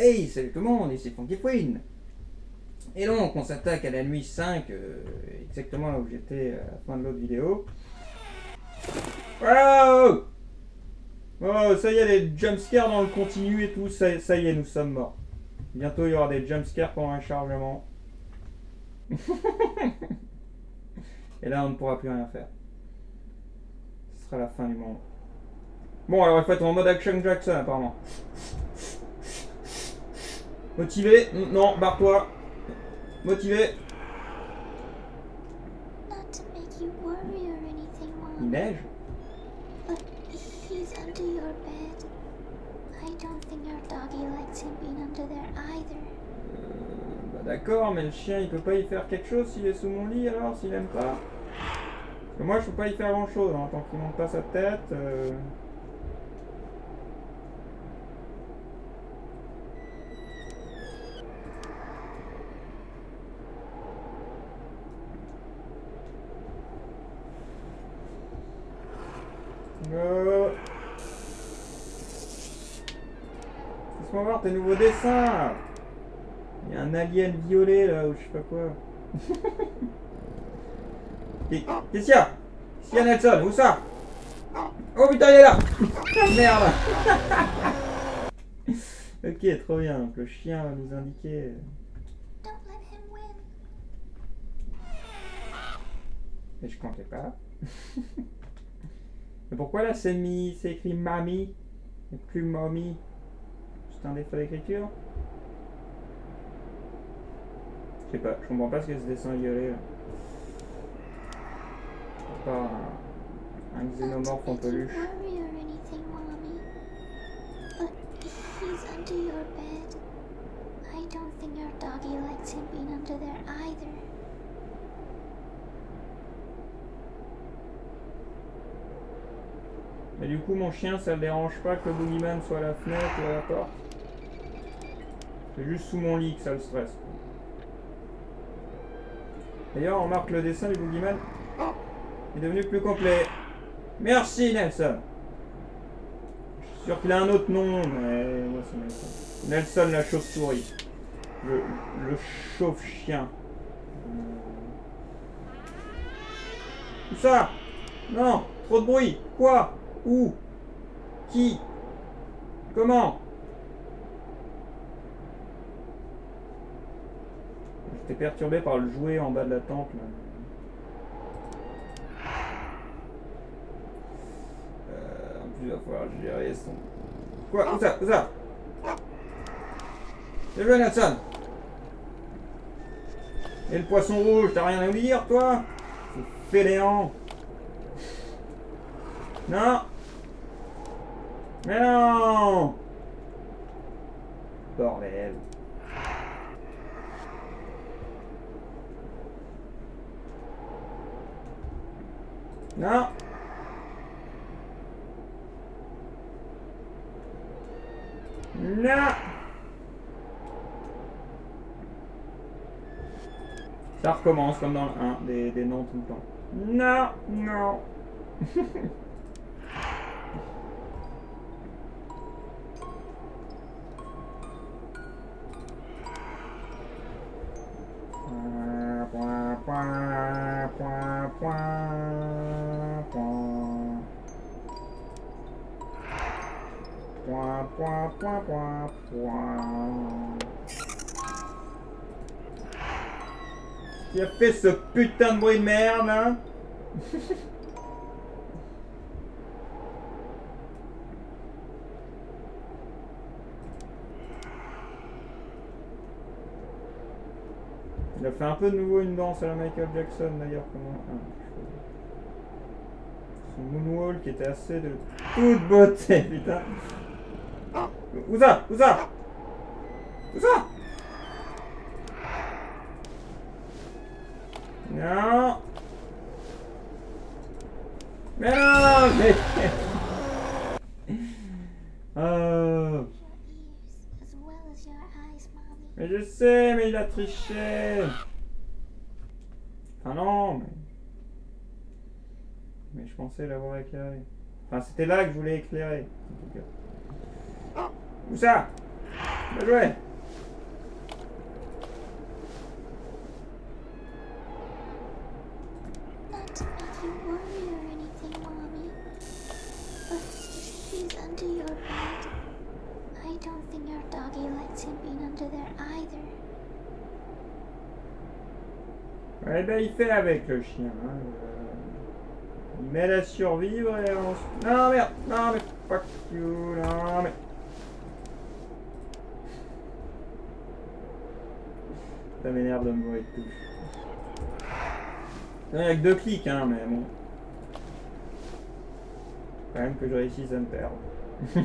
Hey, salut tout le monde, ici Funky Queen. Et donc, on s'attaque à la nuit 5, euh, exactement là où j'étais à la fin de l'autre vidéo. Wow Oh, ça y est, les jumpscares dans le continu et tout, ça, ça y est, nous sommes morts. Bientôt, il y aura des jumpscares pendant un chargement. et là, on ne pourra plus rien faire. Ce sera la fin du monde. Bon, alors il faut être en mode Action Jackson, apparemment. Motivé Non, barre-toi. Motivé Not to make you worry or anything, Il neige D'accord, mais le chien il peut pas y faire quelque chose s'il est sous mon lit alors, s'il aime pas? Parce que moi je peux pas y faire grand chose, hein, tant qu'il monte pas sa tête. euh. Euh. Laisse-moi voir tes nouveaux dessins Il y a un alien violet là, ou je sais pas quoi. Et- Qu'est-ce qu'il y a? Qu'est-ce qu'il y a Nelson? Où ça? Oh putain, il est là Merde Ok, trop bien. Donc le chien va nous indiquer. Mais je comptais pas. Mais pourquoi là c'est mis, c'est écrit mamie et plus mommy C'est un défaut d'écriture? Je sais pas, je comprends pas ce que ce dessin violet là. Pas un, un xénomorphe en peluche. he's under your bed. I don't think our doggy likes him being under there either. Mais du coup mon chien ça le dérange pas que le boogeyman soit à la fenêtre ou à la porte C'est juste sous mon lit que ça le stresse. D'ailleurs on remarque le dessin du boogeyman est devenu plus complet. Merci Nelson Je suis sûr qu'il a un autre nom, mais moi c'est Nelson. Nelson la chauve-souris. Le, le chauve-chien. Où ça Non Trop de bruit Quoi? Où Qui Comment J'étais perturbé par le jouet en bas de la tente. Là. Euh, en plus, il va falloir gérer son. Quoi Où ça Où ça C'est joué, Nathan Et le poisson rouge, t'as rien à dire, toi? Fainéant Non. Mais non. Bordel. Non. Non. Ça recommence comme dans le 1, des, des noms tout le temps. Non, non. Qui a fait ce putain de bruit de merde, hein? Il a fait un peu de nouveau une danse à la Michael Jackson d'ailleurs. Comment... Son moonwalk était assez de toute beauté, putain. Ça? Où ça? Non Mais non mais... Mommy. Mais je sais, mais il a triché. Ah non, mais. Mais je pensais l'avoir éclairé. Enfin, c'était là que je voulais éclairer. En tout cas. Où ça Bien joué. Ouais, ben il fait avec le chien. hein, euh, Il m'aide à survivre et on... s- Non merde Non mais fuck you Non mais... Ça m'énerve de me voir avec touche. Il n'y a que deux clics hein mais bon. Quand même que je réussisse à me perdre.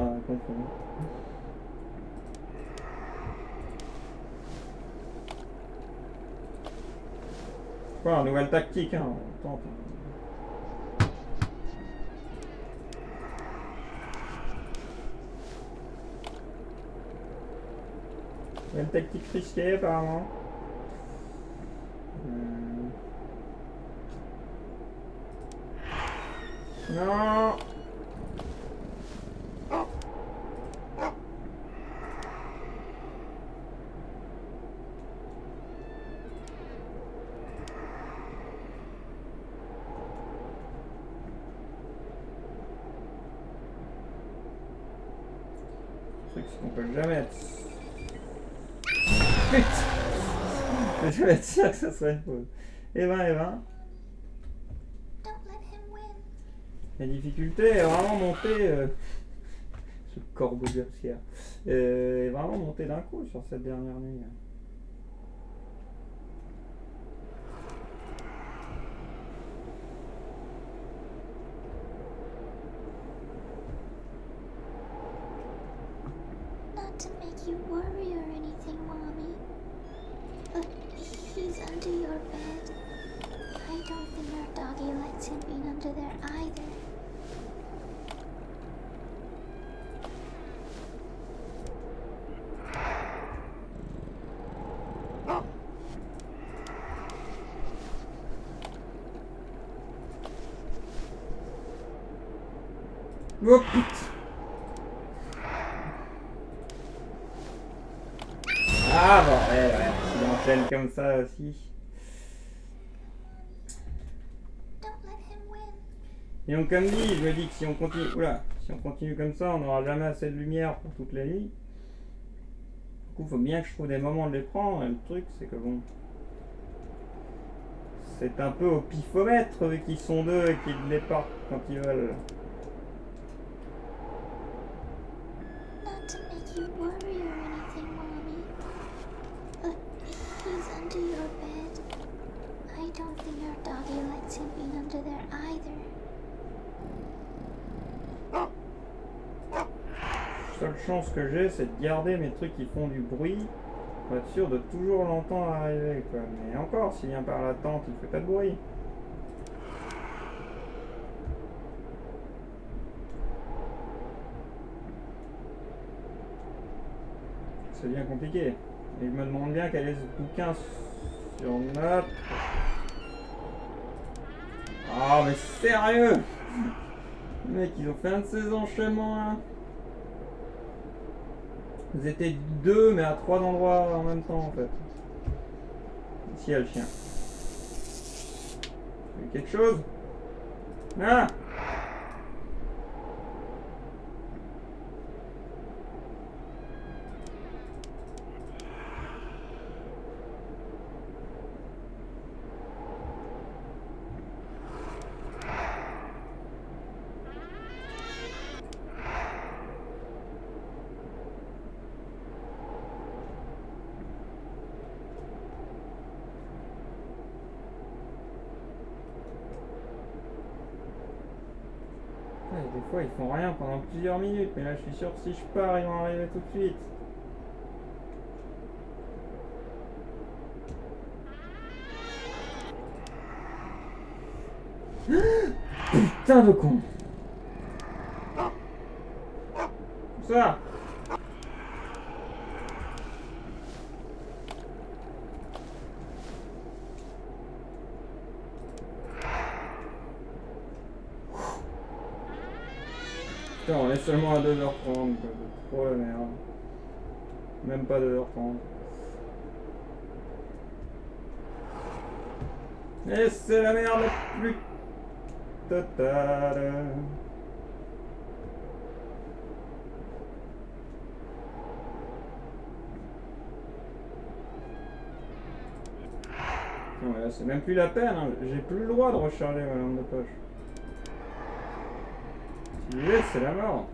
Enfin, confondre. Voilà, nouvelle tactique, hein, on tente. Nouvelle tactique risquée, apparemment. Euh. Non Le truc, c'est qu'on peut jamais être... Putain Je vais être que ça une pause. Et ben, et ben... La difficulté est vraiment montée... euh, Ce corbeau de Garcia. Euh, est vraiment montée d'un coup sur cette dernière nuit. Not to make you worry or anything, Mommy. But if he's under your bed, I don't think your under there either. Ah bon, ouais, enchaîne comme ça aussi. Don't let him win. Et donc comme dit, je me dis que si on continue, oula, si on continue comme ça, on n'aura jamais assez de lumière pour toute la nuit. Du coup, faut bien que je trouve des moments de les prendre. Et le truc, c'est que bon, c'est un peu au pifomètre vu qu'ils sont deux et qu'ils les partent quand ils veulent. Your likes him being under there either. Chance que j'ai, c'est de garder mes trucs qui font du bruit pour être sûr de toujours l'entendre arriver. Quoi. Mais encore, s'il vient par la tente, il fait pas de bruit. C'est bien compliqué. Et je me demande bien quel est ce bouquin sur note. Ah, mais sérieux? Mecs, ils ont fait un de ces enchaînements là. Vous étiez deux, mais à trois endroits en même temps en fait. Ici, il y a chien. Vous avez quelque chose Ah des fois ils font rien pendant plusieurs minutes, mais là je suis sûr que si je pars, ils vont arriver tout de suite. Putain de con Ça putain, on est seulement à 2h30. quoi. Trop la merde. Même pas 2h30. Et c'est la merde plus totale. Là, c'est même plus la peine, hein. j'ai plus le droit de recharger ma lampe de poche. Vais, c'est la mort.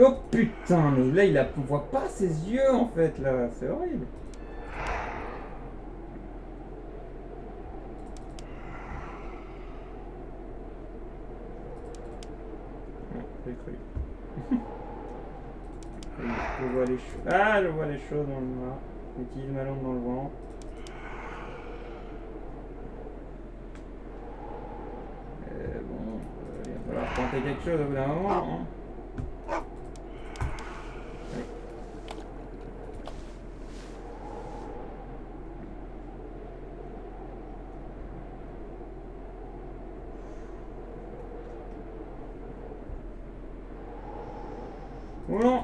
Oh putain, mais là il a, on voit pas ses yeux en fait là, c'est horrible. Ah, j'ai cru. je vois Ah, je vois les choses dans le noir. J'utilise ma lampe dans le vent. Euh, bon, euh, il va falloir tenter quelque chose au bout d'un moment. Hein. Oh non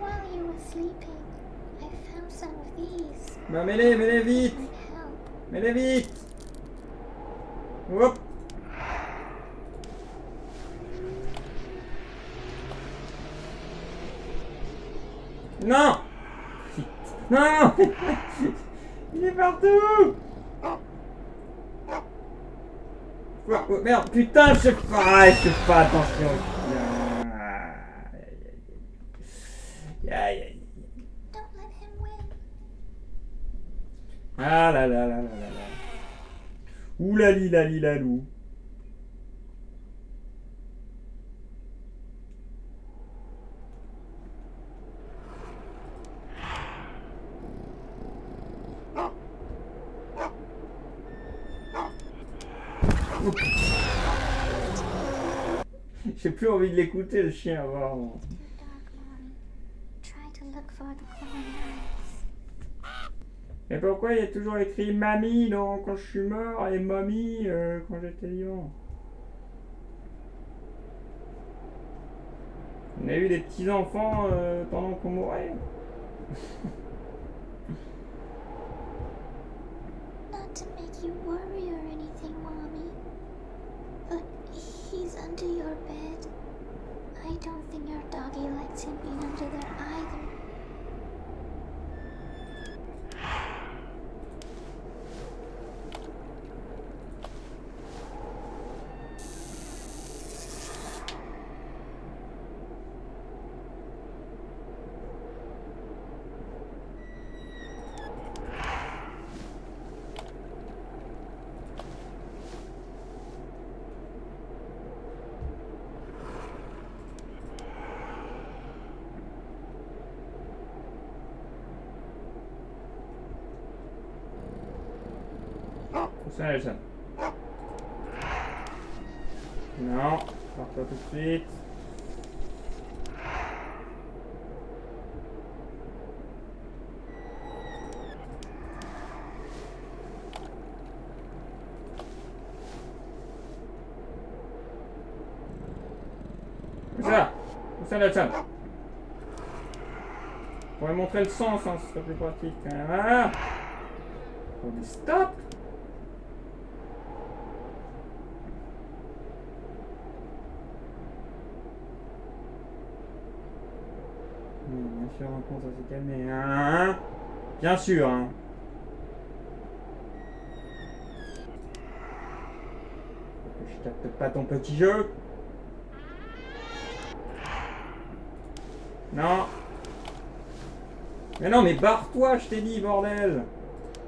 While you were sleeping, I found some of these. Bah mets-les, mets-les vite Might help. Mets-les vite Hop Non Putain. Non Il est partout Oh, oh, Merde, putain, je sais pas, je fais pas attention. Ah là là là là là là. Ouh la li la li la lou. J'ai plus envie de l'écouter le chien vraiment. Mais pourquoi il y a toujours écrit mamie dans, quand je suis mort et mamie euh, quand j'étais vivant? On a eu des petits enfants euh, pendant qu'on mourait. Not to make you worry or anything, Mommy. But he's under your bed. I don't think your doggy likes him being under there either. Ça, Non, pars pas tout de suite. Où ça? Où ça, On pourrait montrer le sens, hein, ce serait plus pratique quand même. Ah Oh, mais stop Sûr, un con, ça s'est calmé. Hein bien sûr, hein. Je capte pas ton petit jeu. Non. Mais non, mais barre-toi, je t'ai dit, bordel.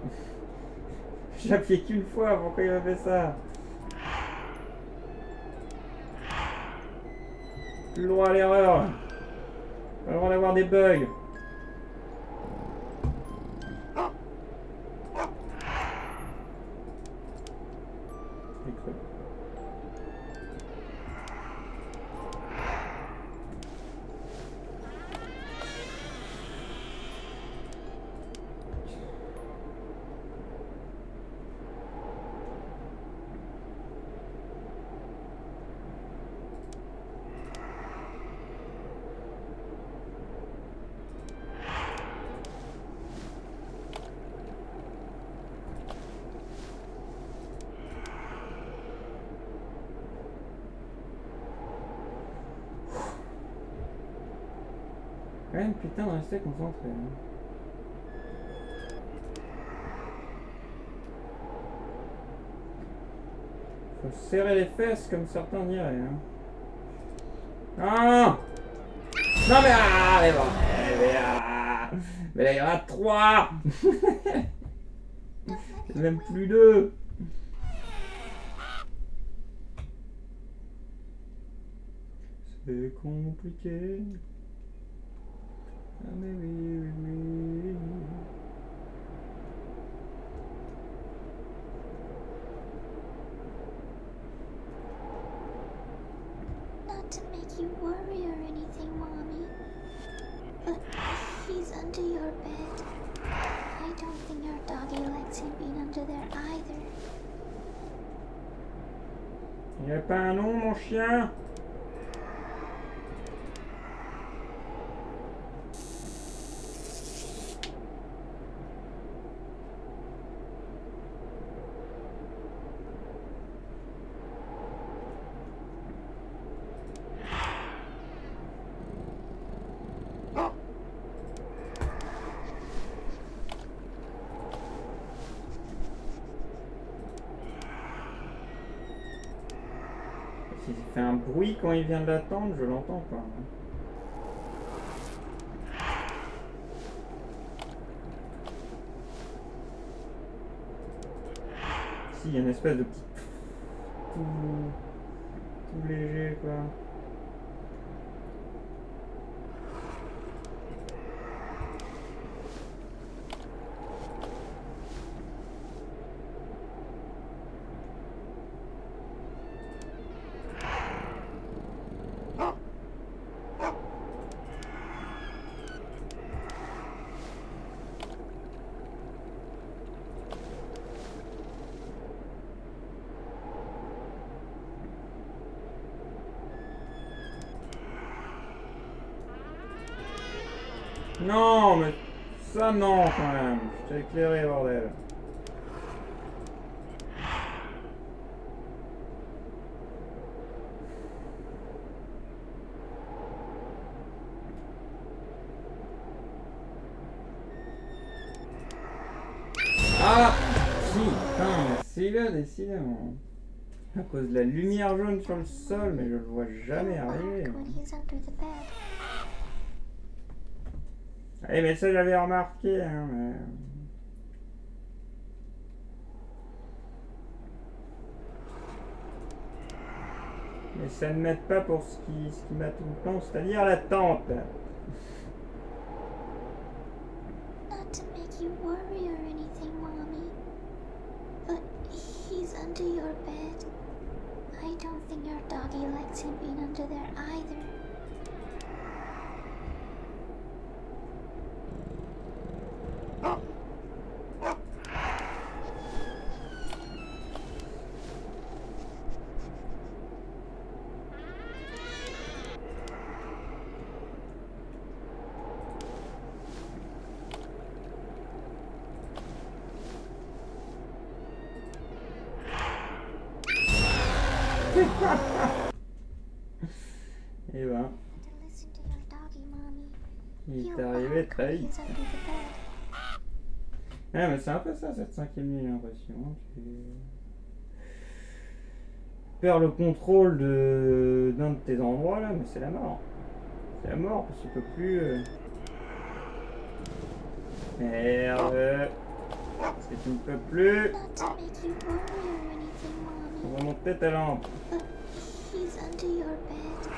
J'ai appuyé qu'une fois, pourquoi il m'a fait ça? Plus droit à l'erreur. Pas le droit d'avoir des bugs. Quand même putain de rester concentré. hein. Faut serrer les fesses comme certains diraient. Hein. Non Non mais ah mais bon eh, mais, ah, mais là il y en a trois même plus deux C'est compliqué. Not to make you worry or anything, Mommy. But he's under your bed. I don't think your doggy likes him being under there either. Il n'y a pas un nom, mon chien S'il fait un bruit quand il vient de l'attendre, je l'entends pas. hein. Si, il y a une espèce de petit... Tout, tout léger, quoi. Non, mais ça non quand même. Je t'ai éclairé, bordel. Ah Putain, c'est là, décidément. À cause de la lumière jaune sur le sol, mais je le vois jamais arriver. bark when he's under the bed. Eh mais ça j'avais remarqué hein, mais... Mais ça ne m'aide pas pour ce qui, ce qui m'a tout le temps, c'est-à-dire la tente. Not to make you worry or anything, Mommy. But he's under your bed. I don't think your doggy likes him being under there either. Et ben, To listen to your doggy, Mommy. il He'll est arrivé bark très when vite. he's under the Ah mais c'est un peu ça cette cinquième nuit, j'ai l'impression. Tu perds le contrôle de d'un de tes endroits là, mais c'est la mort. C'est la mort parce que tu peux plus. euh. Merde. Parce que tu ne peux plus. On va monter ta lampe. But he's under your bed.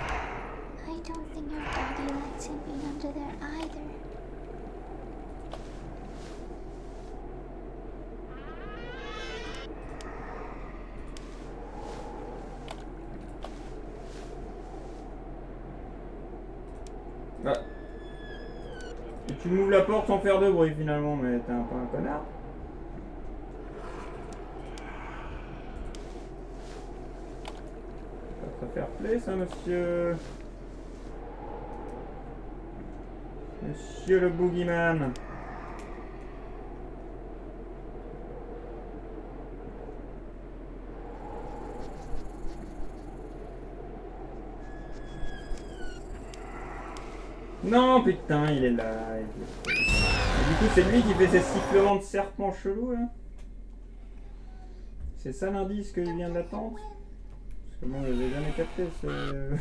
I don't think your doggy likes him being under there either. Bah. Et tu m'ouvres la porte sans faire de bruit finalement, mais t'es un peu un connard. Pas très fair play ça, monsieur. Monsieur le boogeyman. Non, putain, il est là. Du coup, c'est lui qui fait ces sifflements de serpent chelou, là C'est ça l'indice qu'il vient d'attendre Parce que moi, je l'ai jamais capté, ce...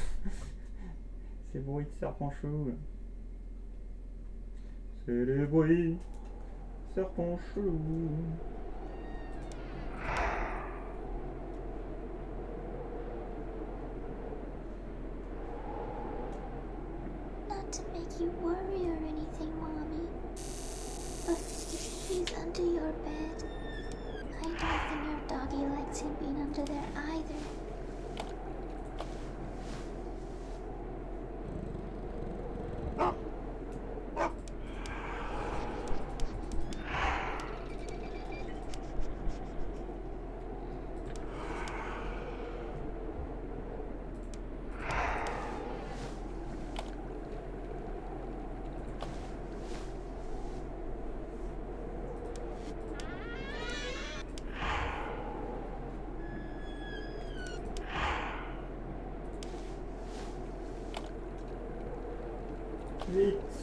ces bruits de serpent chelou, là. C'est les bruits serpent chelou. You worry or anything, Mommy. But if he's under your bed, I don't think your doggy likes him being under there either. Vite.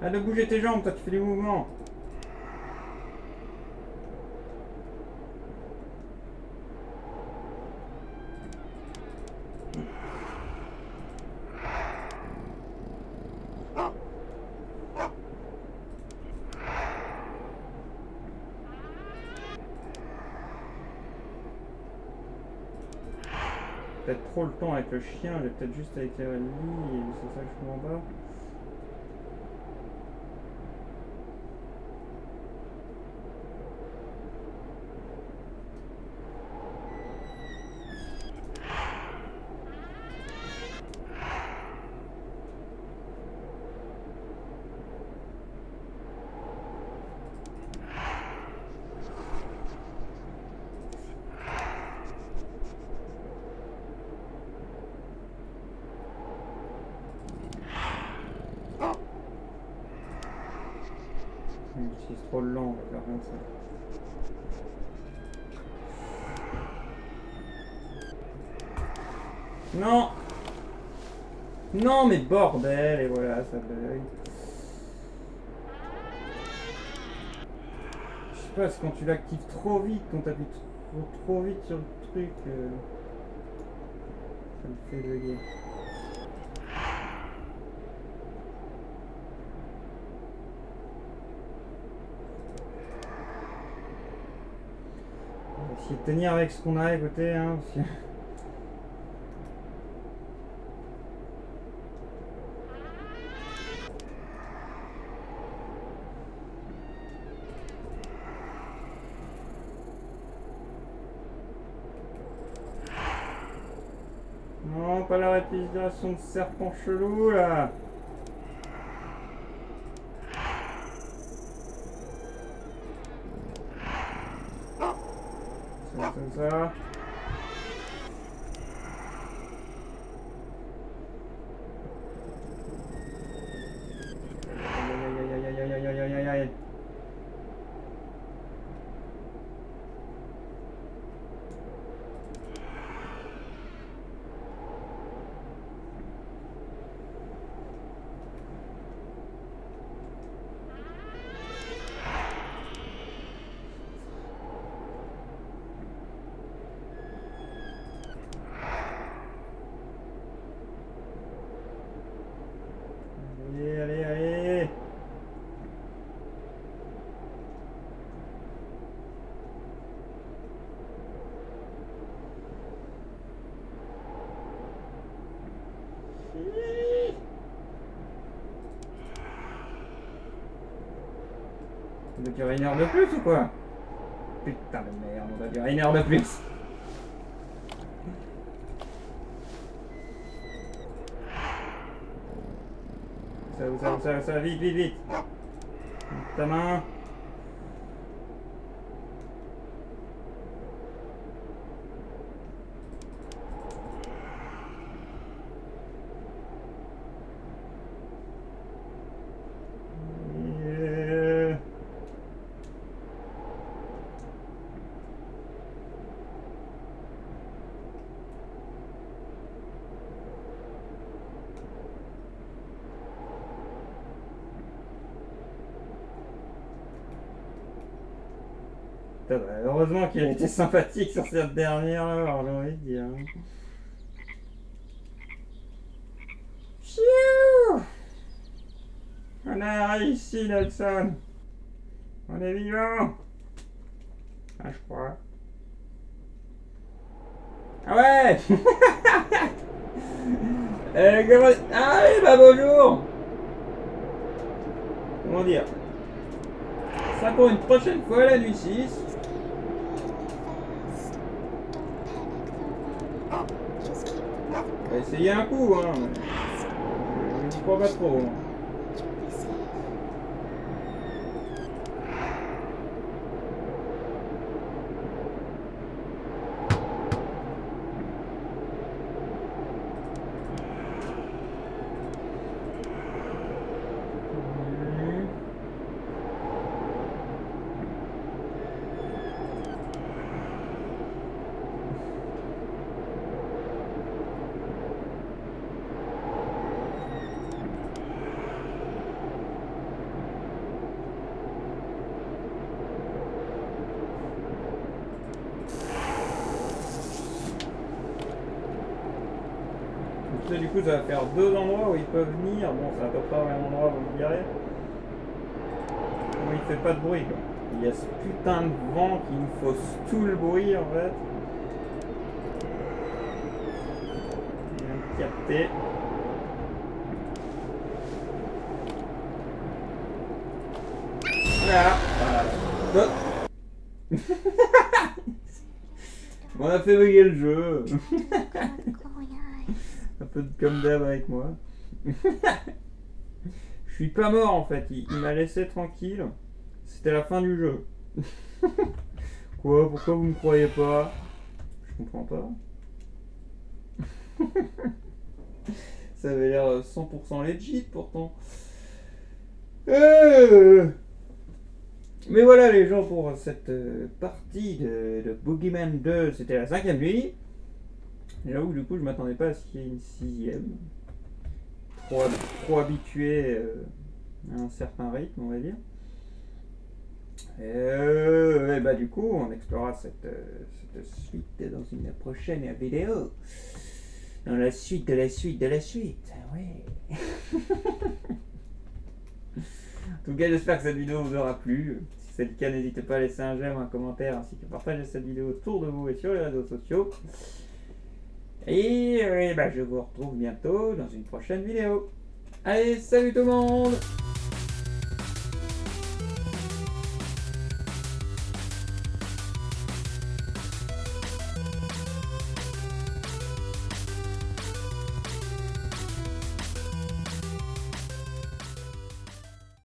Arrête de bouger tes jambes, toi tu fais des mouvements. Peut-être trop le temps avec le chien, j'ai peut-être juste à éclairer le lit c'est ça que je comprends pas. Hum, Si c'est trop lent, on va faire comme ça. Non Non mais bordel, et voilà, ça bug. Je sais pas, c'est quand tu l'actives trop vite, quand t'appuies trop, trop vite sur le truc, euh, ça me fait bugger. Essayer de tenir avec ce qu'on a, écoutez, hein que- Non, respiration de serpent chelou là. Doit durer une heure de plus ou quoi Putain de merde, on doit durer une heure de plus Ça, ça, ça, ça, vite, vite, vite. Ta main. Yeah. Putain, heureusement qu'il a été sympathique sur cette dernière heure, j'ai envie de dire. On a réussi, Nelson. On est vivant. Ah, je crois. Ah ouais. Euh, comment... Ah oui, bah bonjour. Comment dire? Ça pour une prochaine fois, la nuit 6. Essayer un coup, hein. Je n'y crois pas trop. hein. Du coup, ça va faire deux endroits où ils peuvent venir. Bon, c'est à peu près au même endroit, vous me direz. Où il fait pas de bruit, quoi. Il y a ce putain de vent qui nous fausse tout le bruit, en fait. Capter. Voilà. Voilà. On a fait bugger le jeu. peu de comme d'hab avec moi. Je suis pas mort en fait, il, il m'a laissé tranquille. C'était la fin du jeu. Quoi? Pourquoi vous me croyez pas? Je comprends pas. Ça avait l'air euh, 100% legit pourtant. Euh. Mais voilà les gens pour cette euh, partie de, de Boogeyman 2, c'était la cinquième nuit. J'avoue que du coup je m'attendais pas à ce qu'il y ait une sixième. Trop, habitué euh, à un certain rythme on va dire. Et, euh, bah du coup on explorera cette, euh, cette suite dans une prochaine vidéo. Dans la suite de la suite de la suite. Ouais. En tout cas, j'espère que cette vidéo vous aura plu. Si c'est le cas, n'hésitez pas à laisser un j'aime, un commentaire, ainsi que partager cette vidéo autour de vous et sur les réseaux sociaux. Et, euh, bah, je vous retrouve bientôt dans une prochaine vidéo. Allez, salut tout le monde